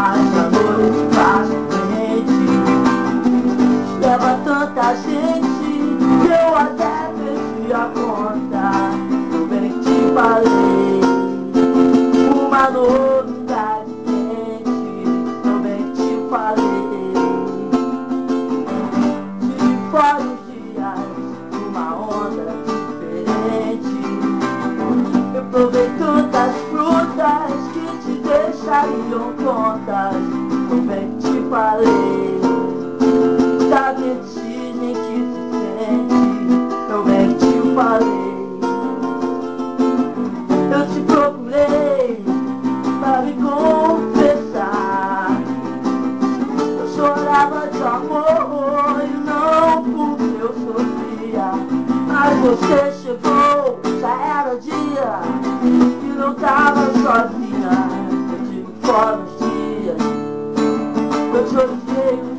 I Tava tanta gente que eu até perdi a conta do bem que te falei. Uma novidade quente, do bem que te falei. De fora os dias, uma onda diferente. Eu provei tantas frutas que te deixariam contas do bem que te falei prometi, nem que tu Não é que te falei Eu te procurei para me confessar Eu chorava de amor e não porque eu sofria Mas você chegou, já era dia E não tava sozinha Eu tive fora os dias Eu te odiei